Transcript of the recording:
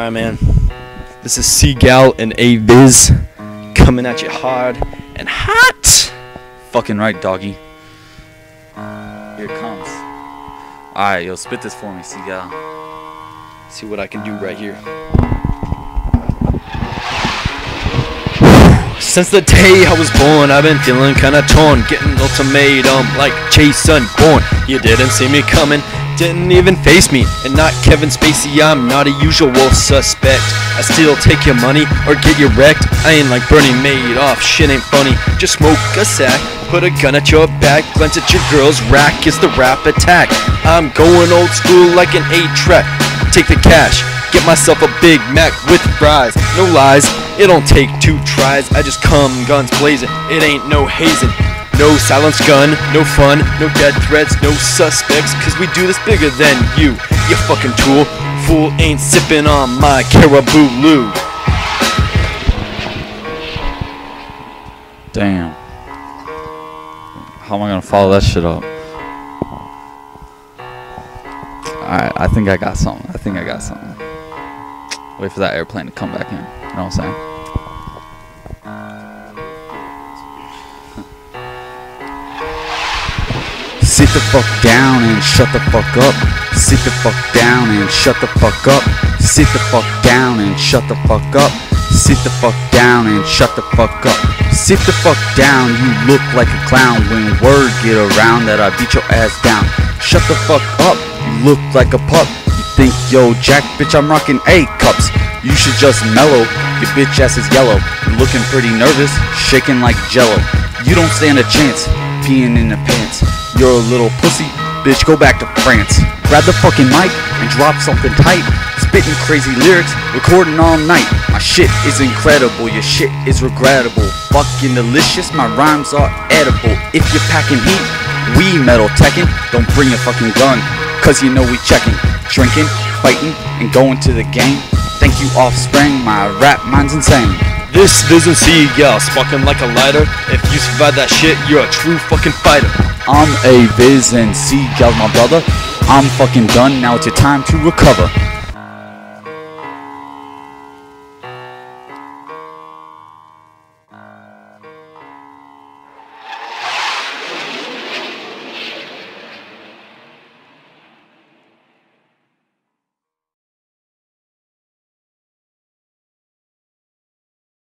Alright, man. This is C Gal and A Viz coming at you hard and hot. Fucking right, doggy. Here it comes. Alright, yo, spit this for me, C Gal. See what I can do right here. Since the day I was born, I've been feeling kinda torn, getting ultimatum like Jason Bourne. You didn't see me coming, didn't even face me, and not Kevin Spacey. I'm not a usual suspect. I still take your money or get you wrecked. I ain't like Bernie Madoff, shit ain't funny. Just smoke a sack, put a gun at your back, glance at your girl's rack. It's the rap attack. I'm going old school like an eight-track. Take the cash, get myself a Big Mac with fries. No lies, it don't take two tries. I just come guns blazing. It ain't no hazing. No silenced gun, no fun, no death threats, no suspects, cause we do this bigger than you, you fucking tool. Fool ain't sipping on my caribou lou. Damn. How am I gonna follow that shit up? Alright, I think I got something. I think I got something. Wait for that airplane to come back in. You know what I'm saying? Sit the fuck down and shut the fuck up. Sit the fuck down and shut the fuck up. Sit the fuck down and shut the fuck up. Sit the fuck down and shut the fuck up. Sit the fuck down, you look like a clown when word get around that I beat your ass down. Shut the fuck up, you look like a pup. You think yo Jack, bitch, I'm rocking A cups. You should just mellow, your bitch ass is yellow. You're looking pretty nervous, shaking like jello. You don't stand a chance, peeing in the pants. You're a little pussy, bitch, go back to France. Grab the fucking mic and drop something tight. Spitting crazy lyrics, recording all night. My shit is incredible, your shit is regrettable. Fucking delicious, my rhymes are edible. If you're packing heat, we metal teching. Don't bring a fucking gun, cause you know we checking. Drinking, fighting, and going to the game. Thank you, offspring, my rap mind's insane. This isn't C Gal, sparking like a lighter. If you survive that shit, you're a true fucking fighter. I'm a Viz and C Gal, my brother. I'm fucking done, now it's your time to recover.